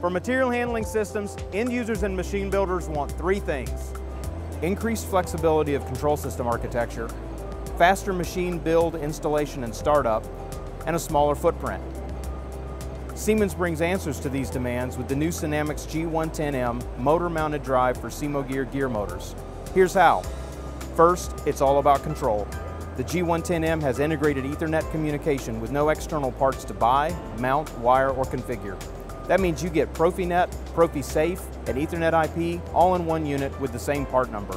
For material handling systems, end users and machine builders want three things. Increased flexibility of control system architecture, faster machine build, installation, and startup, and a smaller footprint. Siemens brings answers to these demands with the new Sinamics G110M motor-mounted drive for Simogear gear motors. Here's how. First, it's all about control. The G110M has integrated Ethernet communication with no external parts to buy, mount, wire, or configure. That means you get Profinet, ProfiSafe, and Ethernet IP all in one unit with the same part number.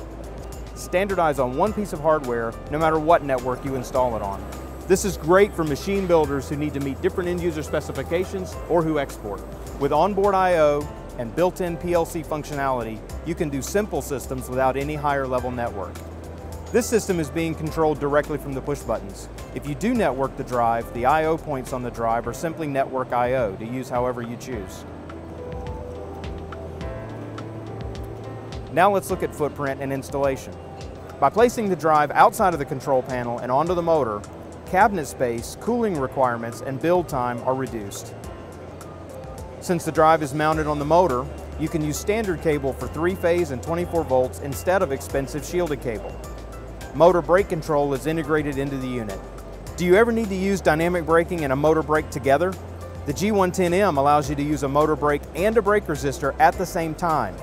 Standardize on one piece of hardware no matter what network you install it on. This is great for machine builders who need to meet different end user specifications or who export. With onboard I.O. and built-in PLC functionality, you can do simple systems without any higher level network. This system is being controlled directly from the push buttons. If you do network the drive, the I.O. points on the drive are simply network I.O. to use however you choose. Now let's look at footprint and installation. By placing the drive outside of the control panel and onto the motor, cabinet space, cooling requirements, and build time are reduced. Since the drive is mounted on the motor, you can use standard cable for 3-phase and 24 volts instead of expensive shielded cable. Motor brake control is integrated into the unit. Do you ever need to use dynamic braking and a motor brake together? The G110M allows you to use a motor brake and a brake resistor at the same time.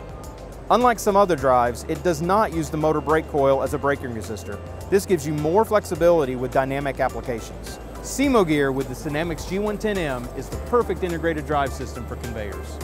Unlike some other drives, it does not use the motor brake coil as a braking resistor. This gives you more flexibility with dynamic applications. Simogear with the Sinamics G110M is the perfect integrated drive system for conveyors.